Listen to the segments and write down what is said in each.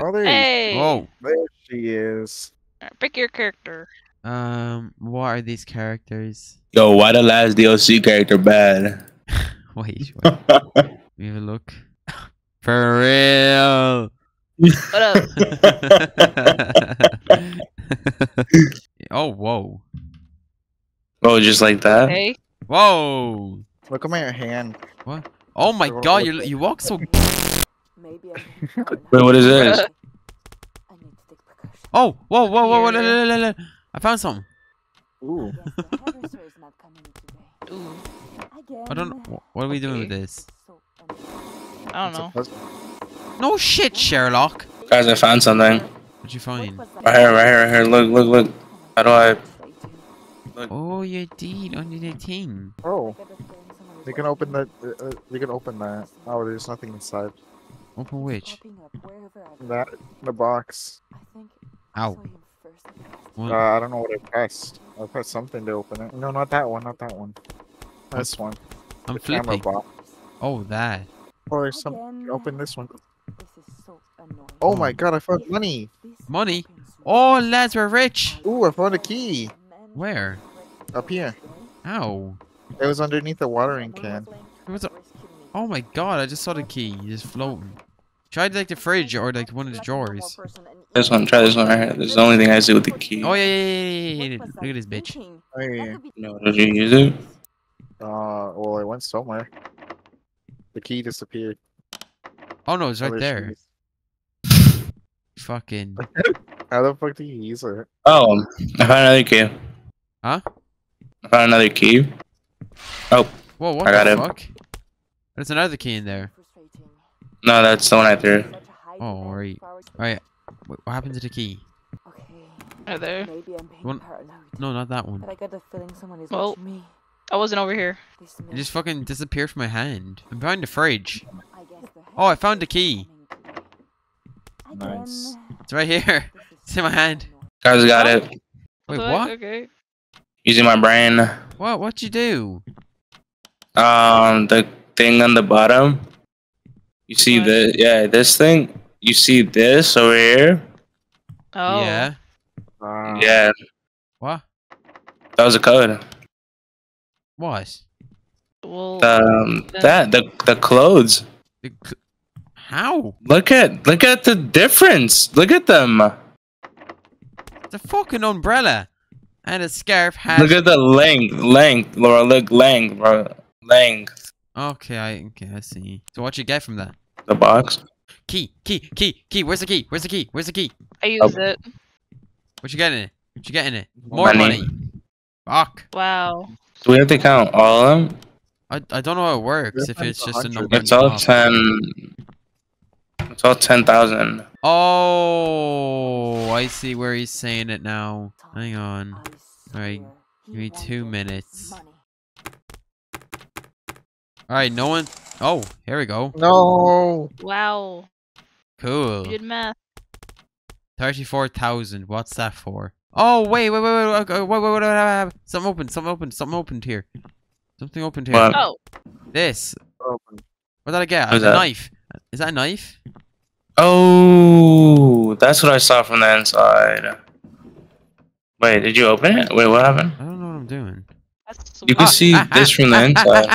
Oh, there, you- Hey. Whoa. there she is. Alright, Pick your character. Um, what are these characters? Yo, why the last DLC character bad? Wait, wait. Let me have a look. For real. What up? oh, whoa. oh, just like that? Hey. Whoa. Look at my hand. What? Oh my What- god, you you walk so. Maybe I can Wait, what is this? I need to take precautions. Oh, whoa, whoa, whoa, whoa, la, Yeah. la, la, la. I found something. Ooh. Yes, the hairdresser is not coming today. Ooh, I don't. wh- What are we doing with this? I don't know. No shit, Sherlock. Guys, I found something. What'd you find? Right here, right here, right here. Look, look, look. How do I? Oh, you did under the thing. Oh, you can open that. Uh, uh, you can open that. Oh, there's nothing inside. Open which? That the box. Ow. What? Uh, I don't know what I pressed. I pressed something to open it. No, not that one. Not that one. This one. I'm the camera flipping. box. Oh, that. Oh, there's some. Open this one. This is so annoying. Oh my god! I found money. Money? Oh, lads, we're rich. Ooh, I found a key. Where? Up here. Ow. It was underneath the watering can. It was a- Oh my god, I just saw the key just floating. Try like the fridge or like one of the drawers. This one, try this one right here. This is the only thing I see with the key. Oh yeah, yeah, yeah, yeah, yeah, yeah. Look at this bitch. Hey. No, did you use it? Uh, well, it went somewhere. The key disappeared. Oh no, it's Oh, right there there. Fucking. How the fuck did you use it? Oh, I found another key. Huh? I found another key. Oh. Whoa, what I got the him. fuck? There's another key in there. No, that's the one I threw. Oh, right. Alright. What what happened to the key? Okay. Right there. Maybe I'm being One- No, not that one. But I got the feeling someone is Well- watching me. I wasn't over here. This It just fucking disappeared from my hand. I'm behind the fridge. I guess the Oh, I found the key. Nice. It's right here. this is It's in my hand. annoying. Guys, got it. Wait, the what? Okay. Using my brain. What? What'd you do? Um, the thing on the bottom. You see What? the yeah, this thing. You see this over here? Oh. Yeah. Uh, Yeah, What? that was a code. What? Well. Um, Then- that the the clothes. The cl- How? Look at look at the difference. Look at them. The fucking umbrella and a scarf hat. Look at the length, length, Laura. Look, length, bro. Length. Okay, I okay, I see. So what you get from that? The box. Key, key, key, key. Where's the key? Where's the key? Where's the key? I oh. used it. What you getting in it? What you getting in it? More Money. money. Fuck. Wow. Do we have to count all of them? I, I don't know how it works if it's just a 100. number. It's all ten. It's all ten thousand. Oh, I see where he's saying it now. Hang on. Alright, give me two wanted minutes. Money. Alright, no one. Oh, here we go. No. Wow. Cool. You did math. 34,000. What's that for? Oh, wait, wait, wait, wait, wait, wait, wait, wait, wait, wait, wait. Something opened, something opened, something opened here. Something opened here. What? Oh. This. Open. What did I get? What's a that? knife. Is that a knife? Oh, that's what I saw from the inside. Wait, did you open it? Wait, what happened? I don't know what I'm doing. That's You can see this from the inside. inside.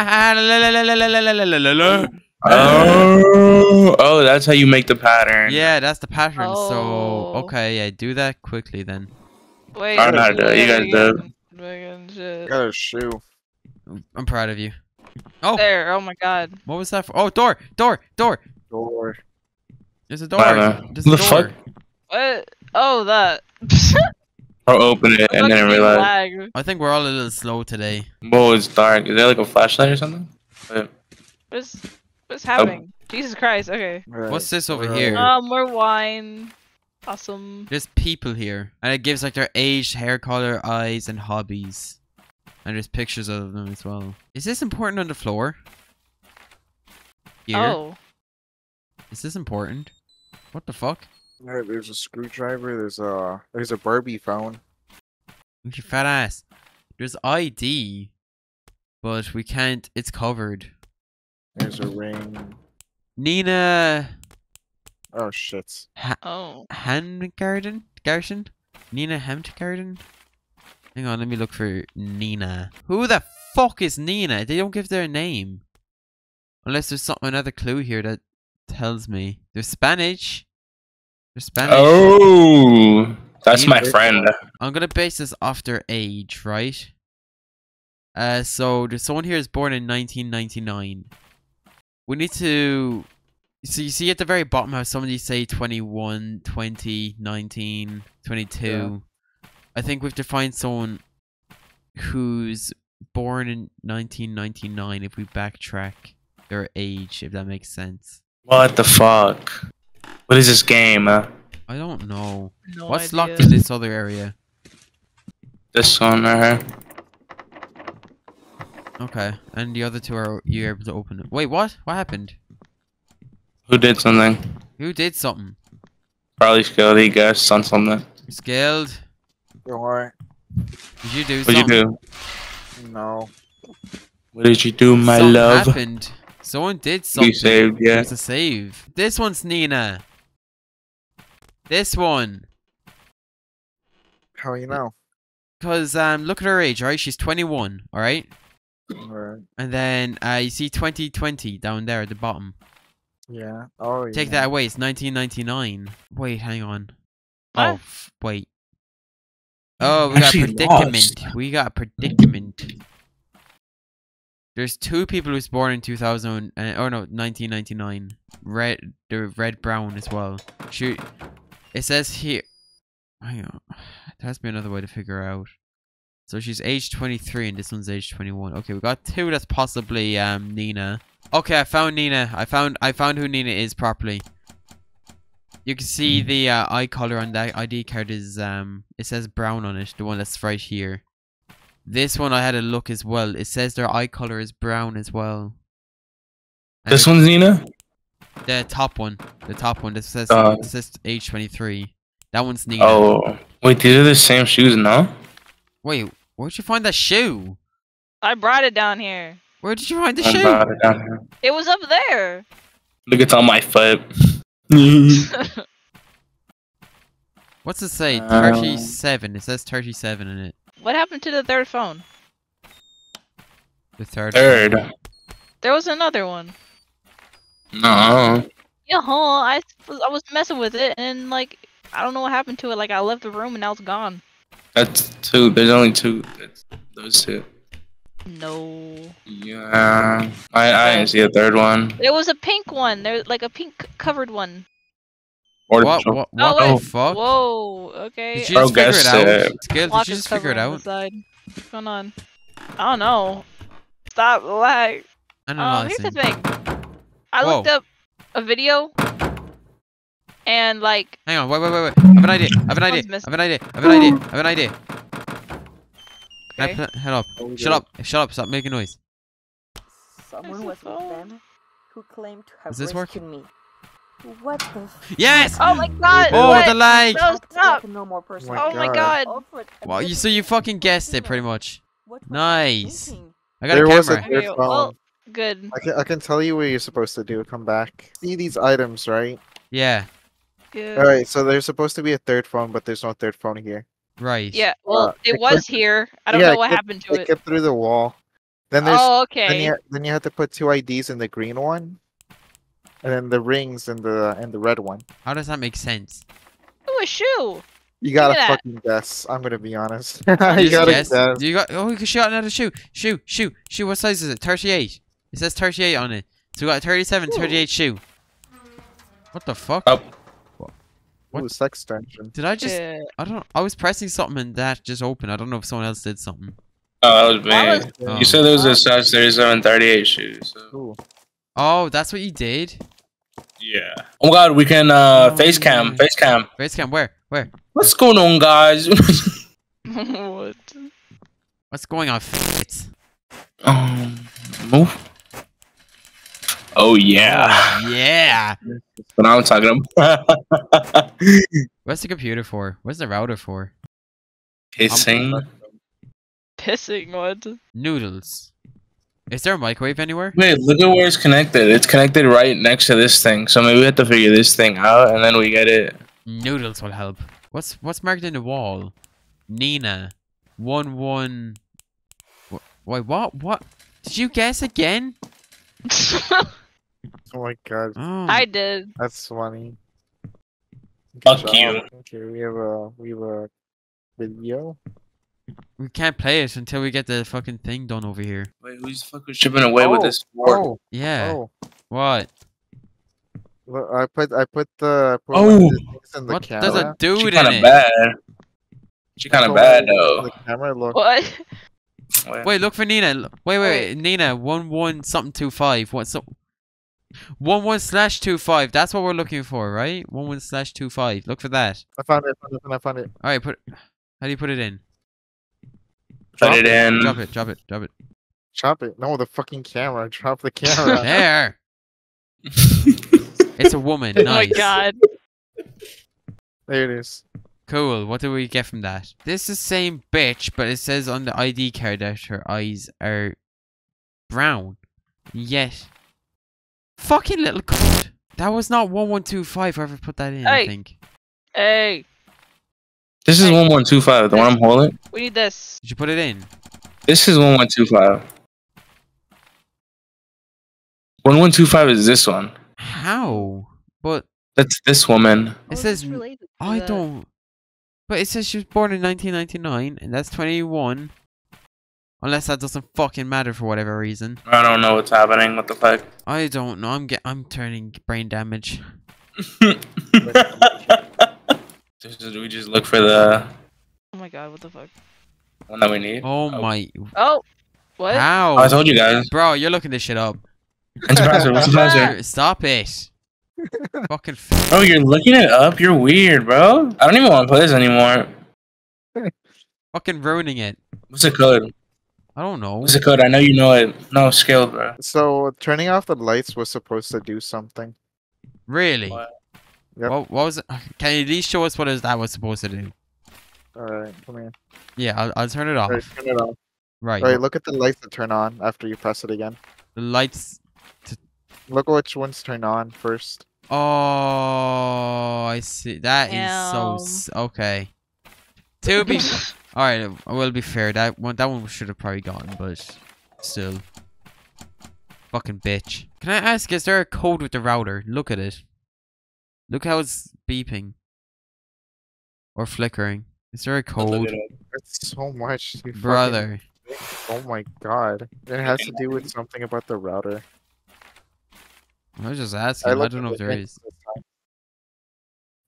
Oh, oh, that's how you make the pattern. Yeah, that's the pattern. So, Oh. okay, yeah, do that quickly then. Wait. I don't know how to do it. You guys do it. do it. Shit. Got a shoe. I'm proud of you. Oh, There. Oh my god. what was that for? Oh, door, door, door. Door. There's a door. Whatever. There's a The door. fuck? What? Oh, that. Or open it and then realize, Lag. I think we're all a little slow today. whoa, it's dark. Is there like a flashlight or something? What's what's happening? Jesus Christ. Okay. Right. What's this over Where are here? we? Um, more wine. Awesome. There's people here, and it gives like their age, hair color, eyes, and hobbies. And there's pictures of them as well. Is this important on the floor? Here? Oh. Is this important? What the fuck? Right, there's a screwdriver. There's a there's a Barbie phone. You fat ass. There's ID, but we can't. It's covered. There's a ring. Nina, Oh shit. Oh. Handgarden? Garden? Nina Hemtgarden? Hang on, let me look for Nina. Who the fuck is Nina? They don't give their name. Unless there's something another clue here that tells me. There's Spanish. There's Spanish. Oh, that's my Neither. friend. I'm gonna base this off their age, right? Uh, so there's someone here is born in 1999. We need to. So you see at the very bottom how somebody say 21, 20, 19, 22. I think we've to find someone who's born in 1999 if we backtrack their age, if that makes sense. What the fuck? What is this game? Uh, I don't know. No What's idea. locked in this other area? this one right here. Okay, and the other two are you're able to open it. Wait, what? What happened? Who did something? Who did something? Probably Skilled, he guessed on something. Skilled? Don't worry. Did you do something? What'd you do? No. What did you do, my Something love? happened. Someone did something. You saved, yeah. It's a save. This one's Nina. This one. How are you know? Cause um look at her age, right? She's 21, alright? Alright. And then uh you see 2020 down there at the bottom. Yeah. Oh Take yeah. that away, it's 1999. Wait, hang on. What? Oh, wait. Oh, we got a predicament. lost. We got a predicament. There's two people who's born in 2000, uh, oh no, 1999. Red, they're red brown as well. Shoot, it says here. Hang on, there has to be another way to figure out. So she's age 23 and this one's age 21. Okay, we got two that's possibly um Nina. Okay, I found Nina. I found I found who Nina is properly. You can see the uh, eye color on that ID card is um it says brown on it, the one that's right here. This one I had a look as well. It says their eye color is brown as well. And This one's Nina? The top one. The top one that says Uh. it says age 23. That one's Nina. Oh. Wait, these are the same shoes, no? Wait, where'd you find that shoe? I brought it down here. Where did you find the I shoe? brought it down here. It was up there. Look, it's on my foot. What's it say? Um, 37. It says 37 in it. what happened to the third phone? The third. Third. There was another one. No. Yeah, huh, I was, I was messing with it and like I don't know what happened to it. Like I left the room and now it's gone. That's two. There's only two. It's those two. No. Yeah. I, I didn't see a third one. There was a pink one. There's like a pink covered one. Or What? What? Oh, What wait. the fuck? Whoa. Okay. Did you just figure it out? it. Skill, did Lock you just figure it covered on the out? side. What's going on? I don't know. Stop lag. Um, here's the Analyzing. thing. I Whoa. looked up a video, and like, Hang on, wait, wait, wait, wait. I have an idea. I have an idea. I have an idea. I have an idea. I have an idea. Can I Head up. Oh, Shut yeah. up. Shut up. Stop making noise. Someone was with them who claimed to have Does this work? me. What the? f- Yes! Oh my god! Oh, what? the lag! No, stop! like a normal oh person. Oh my God. god! Oh, well, you so you fucking guessed it pretty much. What Nice. I got There a was a camera. third Okay, phone. well- Good. I can I can tell you what you're supposed to do. Come back. See these items, right? Yeah. Good. All right. So there's supposed to be a third phone, but there's no third phone here. Right. Yeah. Well, Uh, it it was could- here. I don't yeah, know what could- happened to It it. kept through the wall. Then there's Oh, okay. then okay. you then you have to put two IDs in the green one, and then the rings in the in the red one. How does that make sense? Ooh, a shoe. You gotta fucking guess. I'm gonna be honest. You you gotta guessed? guess. You got. Oh, you can shoot another shoe. Shoe. Shoe. Shoe. What size is it? Thirty-eight. It says thirty-eight on it. So we got a 37, 38 shoe. What the fuck? Oh. What? Ooh, sex dungeon. Did I just? Yeah. I don't. I was pressing something and that just opened. I don't know if someone else did something. Oh, that was me. That was- Oh. You said there was a size 37, 38 shoe. So. Ooh. Oh, that's what you did. Yeah. Oh my god, we can uh Oh, face cam, yeah. face cam. Face cam. Where? Where? What's going on, guys? what? What's going on? F***its? um, move. Oh yeah, Oh, yeah. that's what I'm talking about. What's the computer for? What's the router for? Kissing. Pissing. What? Noodles. Is there a microwave anywhere? Wait, look at where it's connected. It's connected right next to this thing. So maybe we have to figure this thing out, and then we get it. Noodles will help. What's what's marked in the wall? Nina, one one. Wait, what? What? Did you guess again? Oh my god, Oh, I did. that's funny. Fuck Good you. Okay, we have a we have a video. we can't play it until we get the fucking thing done over here. Wait, who's the fuck was chipping away with Oh, this sword? Oh, Yeah. oh. What? Look, I put I put the I put Oh. the in the What? camera. There's a She dude in kind of it. bad. She kind of bad when though. The camera look. What? Wait. Wait, look for Nina. Wait, wait, wait. Nina, one one something two five. What so? One one slash two five. That's what we're looking for, right? One one slash two five. Look for that. I found it. I found it. I found it. All right, put. How do you put it in? Put Drop it in. Drop it. Drop it. Drop it. Chop it. No, the fucking camera. Drop the camera. There. It's a woman. Oh my god. there it is. Cool. What do we get from that? This is the same bitch, but it says on the ID card that her eyes are brown. Yet, fucking little cunt. That was not one one two five. Whoever put that in, I think. Hey, This is one one two five. The one I'm holding. we need this. Did you put it in? This is one one two five. One one two five is this one. How? But That's this woman. Oh, it says this related to I don't. But it says she was born in 1999, and that's 21. Unless that doesn't fucking matter for whatever reason. I don't know what's happening. What the fuck? I don't know. I'm get. I'm turning brain damage. This is- we just look for the Oh my god, what the fuck? one that we need. Oh, oh. my. Oh, what? How? Oh, I told you guys. Bro, you're looking this shit up. What's? What's the password? Stop it. Fucking. F- Bro, you're looking it up. You're weird, bro. I don't even want to play this anymore. fucking ruining it. What's the code? I don't know. What's the code? I know you know it. No skill, bro. So turning off the lights was supposed to do something. Really? What? Yep. What, what was it? Can you at least show us what is that was supposed to do? All right, come here. Yeah, I'll, I'll turn it All right, off. turn it off. Right. All right, look at the lights that turn on after you press it again. The lights. Look which ones turn on first. Oh, I see. That is so. Damn. s- Okay. To be. All right. I will be fair. That one. That one should have probably gotten, but still. Fucking bitch. Can I ask? Is there a code with the router? Look at it. Look how it's beeping. Or flickering. Is there a code. It's so much. you fucking- brother? Oh my god. It has to do with something about the router. I was just asking. I, looked don't know if the there hints is. this time.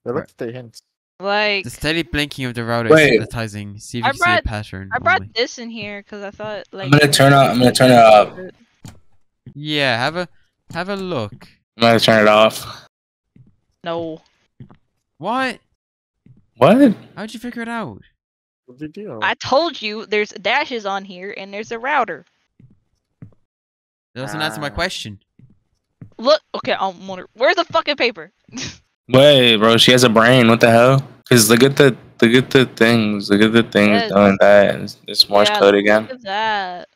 I looked at the hints. like, The steady blinking of the router Wait. is advertising. See if I you see a brought- pattern. I brought only. this in here because I thought like. I'm gonna turn on. I'm gonna turn it up. Yeah, have a have a look. I'm gonna turn it off. No, What? What? How'd you figure it out? What did you do? I told you there's dashes on here and there's a router. That doesn't answer my Ah. question. Look, okay, I'm wondering where's the fucking paper? Wait, bro. She has a brain. What the hell? Cause look at the look at the things. Look at the things Yes. doing that. It's, it's Morse Yeah, code again. Look at that.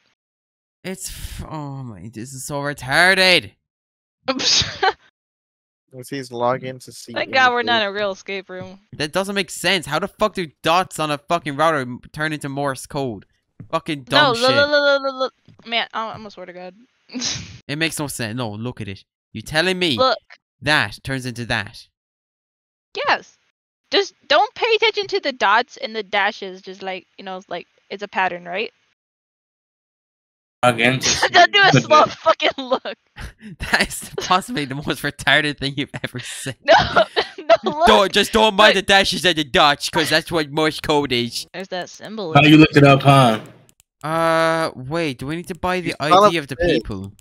It's f- oh my, this is so retarded. Let's see, log in to see. Thank God we're not in a real escape room. That doesn't make sense. How the fuck do dots on a fucking router turn into Morse code? Fucking No, dumb look, shit. look, look, look, look. Man, I'm, I'm gonna swear to God. It makes no sense. No, look at it. You telling me look, that turns into that? yes. Just don't pay attention to the dots and the dashes. Just like you know, it's like it's a pattern, right? Log in to don't do a what slow the- fucking look. that is possibly the most retarded thing you've ever said. No, no look. Don't just don't mind Like- the dashes and the dots, cause that's what Morse code is. There's that symbol. Oh, you looked it up, huh? Uh, wait. Do we need to buy the You ID of the bitch. people?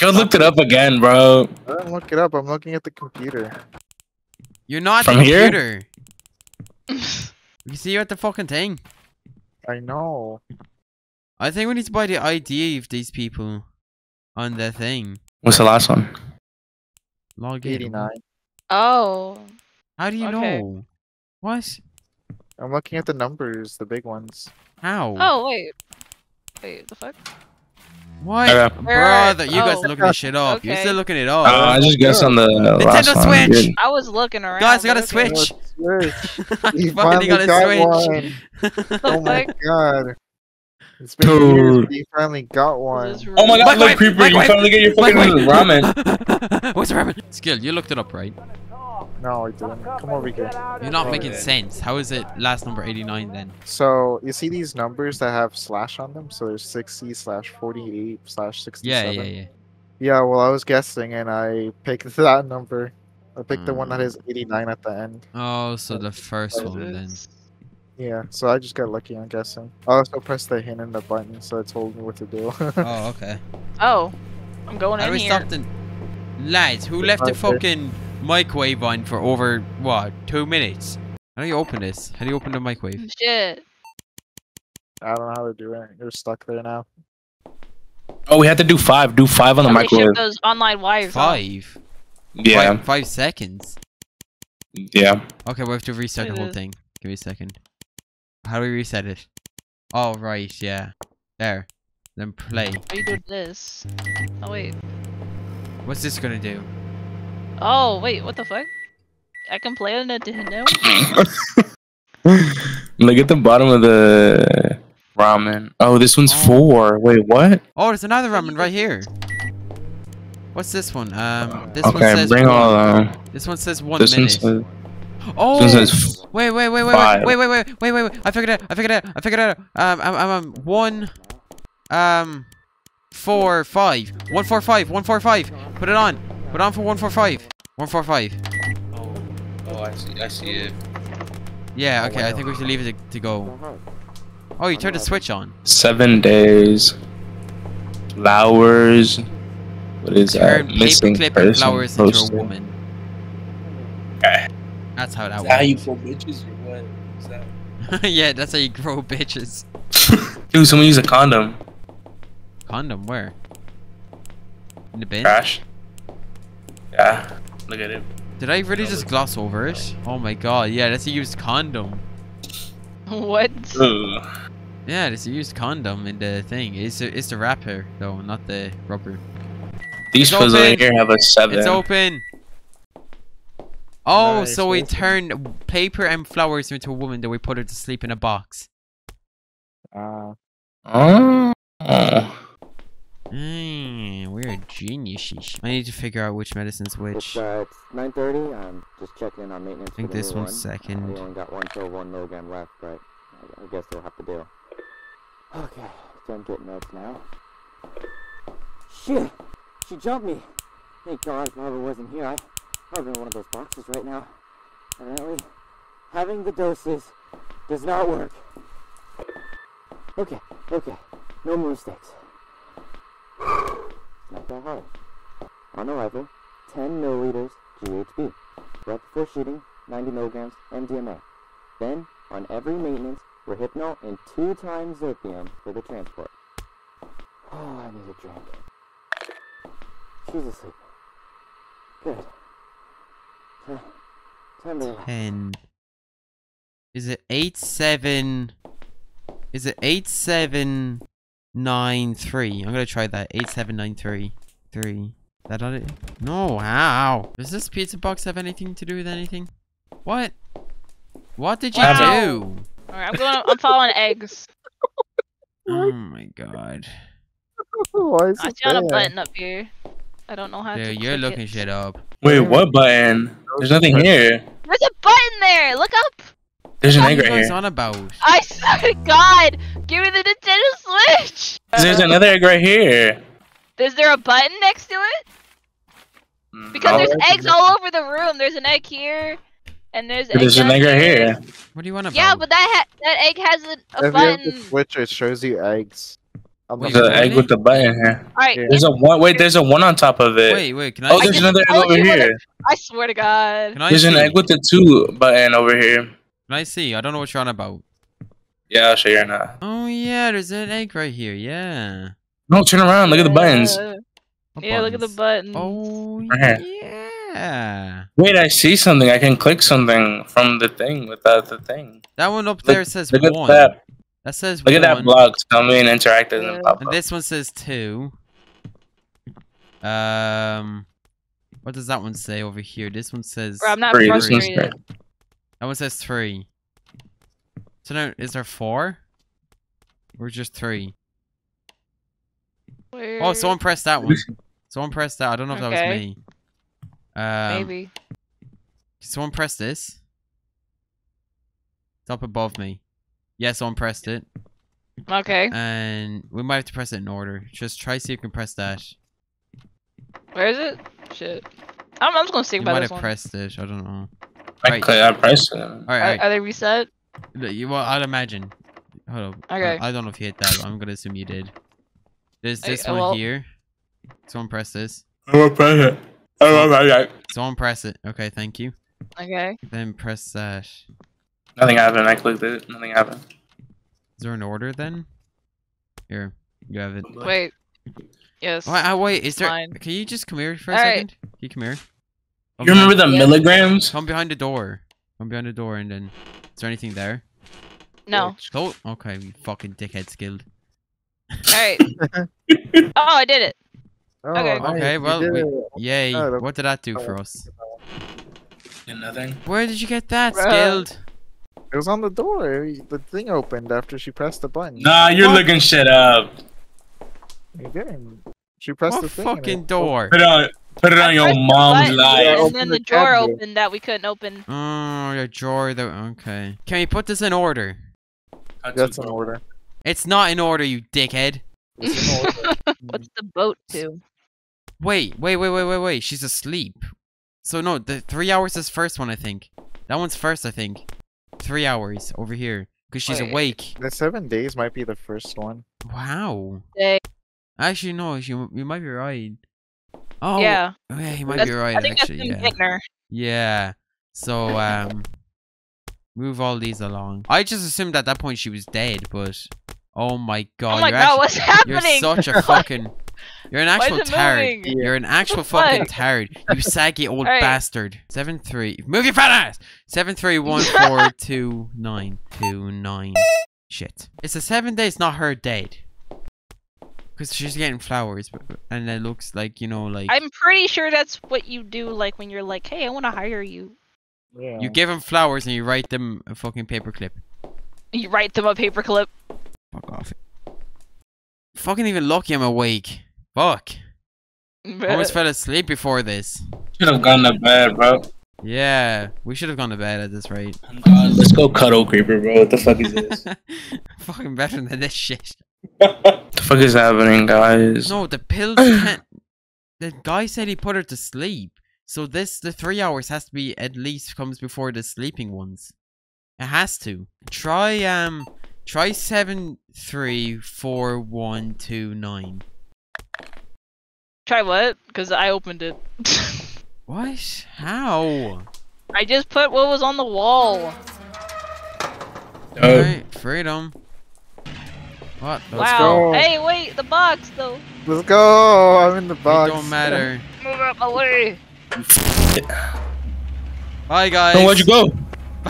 Yo look it up again, bro. I didn't look it up. I'm looking at the computer. You're not From the here? computer. You see, you're at the fucking thing. I know. I think we need to buy the ID of these people on their thing. What's the last one? Log 89. oh, How do you Okay. know? What? I'm looking at the numbers, the big ones. How? oh wait. Wait, the fuck? What? Okay. Brother, you guys Oh, are looking this shit up. You're still looking it Uh. I just guessed on the last Nintendo one. Switch! Good. I was looking around. Guys, I got a. Switch. Switch. I He finally got a Switch. one. Oh my god. It's been years, Dude. but he finally got one. This is Oh my rude. god, look, Creeper, you finally get your fucking ramen. What's ramen? Skill, you looked it up, right? No, I didn't. Come over here. You're not Oh, making yeah. sense. How is it last number 89 then? So you see these numbers that have slash on them? So there's 60 slash 48 slash 67. Yeah, yeah, yeah. Yeah, well, I was guessing and I picked that number. I picked the one that Mm. 89 at the end. Oh, so the first What one then. Yeah, so I just got lucky, I'm guessing. I also pressed the hint and the button, so it told me what to do. Oh, okay. Oh, I'm going How in we here. stop the... Lads, who left the Okay. fucking microwave on for over, what, two minutes? How do you open this? How do you open the microwave? Oh, shit. I don't know how to do it. You're stuck there now. Oh, we had to do five. Do five on the Somebody microwave. those online wires. huh? Five? Yeah, Five, five seconds? yeah. Okay, we have to restart the whole thing. Give me a second. How do we reset it? Oh, right, yeah. There. Then play. How do you do this? Oh wait. What's this gonna do? Oh wait, what the fuck? I can play on Nintendo. Look at the bottom of the ramen. Oh, this one's Oh. four. Wait, what? Oh, there's another ramen right here. What's this one? Um, this one okay, says bring one. all of them. This one says one This one minute. says. oh, This one says. wait, wait, wait, wait, five. wait, wait, wait, wait, wait, wait. I figured it out. I figured it out. I figured it out. Um, I'm, I'm, um, one, um, four, five, one, four, five, one, four, five. Put it on. Put it on for one, four, five. One, four, five. Oh, oh, I see. I see it. Yeah. Oh, okay. I think we should leave it to, to go. Oh, you turned the switch on. Seven days. Flowers. What is Turn that? Missing paper clip and person flowers into a woman. Okay. That's how that Is works. how you works. pull bitches or what? Is that... yeah, that's how you grow bitches. Dude, someone use a condom. Condom where? In the bin? Trash. Yeah. Look at it. Did I really just gloss over it? Oh my god, yeah, that's a used condom. what? Ooh. Yeah, it's a used condom in the thing. It's the, it's the wrapper, though, not the rubber. These It's fools over here have a seven. It's open! Oh, Nice, so we open. turned paper and flowers into a woman, then we put her to sleep in a box. Uh, Oh. Geniuses. I need to figure out which medicine's which. It's uh, it's 9:30. I'm just checking in on maintenance. I think this new one's one. second. Uh, we only got one till one milligram left, but I, I guess they'll have to do. Okay, so I'm getting meds now. Shit! She jumped me. Thank God Barbara wasn't here. I, I'd in one of those boxes right now. Apparently, having the doses does not work. Okay, okay, no more mistakes. That hard. On arrival, 10 milliliters GHB. Right before shooting, 90 milligrams MDMA. Then, on every maintenance, Rohypnol and two times Zopium for the transport. Oh, I need a drink. She's asleep. Good. Relax. 10. Is it 8 7? Is it 8 7 9 3? I'm gonna try that. 8 7 9 3. 3. That on it? No, how? Does this pizza box have anything to do with anything? What? What did you Wow. do? Alright, I'm going. I'm following eggs. Oh my god. why is I it see on a button up here. I don't know how to. Dude, you're click looking it. shit up. Wait, what button? There's nothing here. There's a button there. Look up. There's an egg you right guys here. on about? I swear to God, give me the Nintendo Switch. There's uh, another egg right here. Is there a button next to it? Mm, because No. there's there's eggs all over the room. There's an egg here, and there's egg There's an egg right here. What do you want about? Yeah, but that ha- that egg has a, a If you have the switch, it shows you eggs. on the Wait, There's an egg with the button here. Alright, There's a one. Wait, there's a one on top of it. Wait, wait, can I Oh, there's just another egg over here. I swear to God. Can I There's an egg with the two button over here. Can I see? I don't know what you're on about. Yeah, I'll show you right now. Oh yeah, there's an egg right here. Yeah. No, turn around. Look at the buttons. What yeah, look at the buttons? button. Oh Right yeah. Wait, I see something. I can click something from the thing without the thing. That one up Look- there says Look at one. that. That says Look at that one, block. Tell me an interactive and Yeah. pop and this one says two. Um, what does that one say over here? This one says Bro, I'm not Three, this one's frustrated. Three. that one says three. So now is there four? Or just three? Where... Oh, someone pressed that one. Someone pressed that. I don't know if that was me. Um, Maybe. Someone press this. It's up above me. Yeah, someone pressed it. Okay. And we might have to press it in order. Just try see if you can press that. Where is it? Shit. I'm, I'm just gonna You think might about have this one. pressed it. I don't know. I Right. click. I pressed it. Alright, Are, alright. are they reset? You, well, I'll imagine. Hold on. I- Okay. I, don't know if you hit that, but I'm gonna assume you did. There's this uh, one well- here. Someone press this. I'm gonna press it. I'm gonna press it. Someone press it. Okay, thank you. Okay. Then press that. Nothing happened. I clicked it. Nothing happened. Is there an order then? Here, you have it. Wait. Yes. Wait, oh, wait, is there? Fine. Can you just come here for a Alright. second? Can you come here? Come You remember the Yeah. milligrams? Come behind the door. Come behind the door, and then is there anything there? No. Oh, okay, you fucking dickhead skilled. Alright. oh, I did it. Oh, Okay. nice, Okay, well, we- Yay! Oh, What did that do for us? Nothing. Where did you get that Bruh. skilled? It was on the door. The thing opened after she pressed the button. Nah, you're What? looking shit up. You didn't. She pressed What the thing. fucking door? Put it on. Put it I on your pressed the mom's button, Yeah, life. And then the the drawer cabinet. opened that we couldn't open. Oh, your drawer. That okay. Can we put this in order? That's in order. It's not in order, you dickhead. It's in order. What's the boat to? Wait, wait, wait, wait, wait, wait. She's asleep. So no, the three hours is first one, I think. That one's first, I think. Three hours over here, cause she's Wait. awake. the seven days might be the first one. Wow. Day. Actually, no, you you might be right. Oh, yeah. oh, yeah, he might That's- be right. I think actually, that's yeah. Hitler. Yeah. So um, move all these along. I just assumed at that point she was dead, but oh my god, oh my you're god, actually, what's you're happening? such a fucking. You're an actual is tard. moving? You're an actual fucking fuck? tard. You saggy old Alright. bastard. Seven three. Move your fat ass. Seven three one four two nine two nine. Shit. It's a seven days, not her dead. Cause she's getting flowers, and it looks like you know, like I'm pretty sure that's what you do, like when you're like, "Hey, I want to hire you." Yeah. you give them flowers and you write them a fucking paperclip. You write them a paperclip. Fuck off. Fucking even lucky I'm awake. Fuck. I Almost fell asleep before this. Should have gone to bed, bro. Yeah, we should have gone to bed at this rate. God, let's go cuddle creeper, bro. What the fuck is this? Fucking better than this shit. What the fuck is happening, guys? No, the pills can't. The guy said he put her to sleep. So this, the three hours has to be at least comes before the sleeping ones. It has to. Try, um, try seven, three, four, one, two, nine. Try what? Because I opened it. What? How? I just put what was on the wall. Oh, Alright, freedom. What? Let's wow. go. Hey, wait, the box though. Let's go. I'm in the box. It box. don't matter. Move out my way. Bye guys. where'd you go?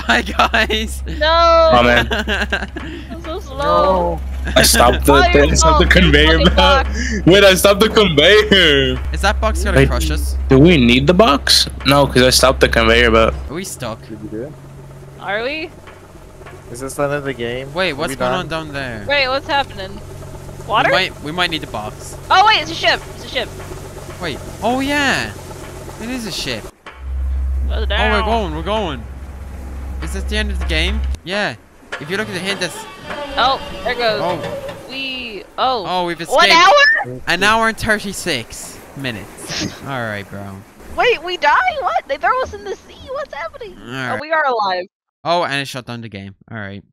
Bye guys. No. Oh, man. I'm so slow. No. I stopped the, I stopped the conveyor Fucking belt. Wait, I stopped the conveyor. Is that box gonna Wait. crush us? Do we need the box? No, because I stopped the conveyor belt. Are we stuck? Did you do it? Are we? Is this the end of the game? Wait, Are what's going done? on down there? Wait, what's happening? Water? We might, we might need the box. Oh wait, it's a ship. It's a ship. Wait. Oh yeah. It is a ship. Oh, Oh, we're going. We're going. Is this the end of the game? Yeah. If you look at the hint, that's. Oh, there goes. Oh. We. Oh. Oh, we've escaped. One hour? An hour and thirty-six minutes. All right, bro. Wait, we die? What? They throw us in the sea? What's happening? All Oh, we are alive. Oh, and it shut down the game. All right.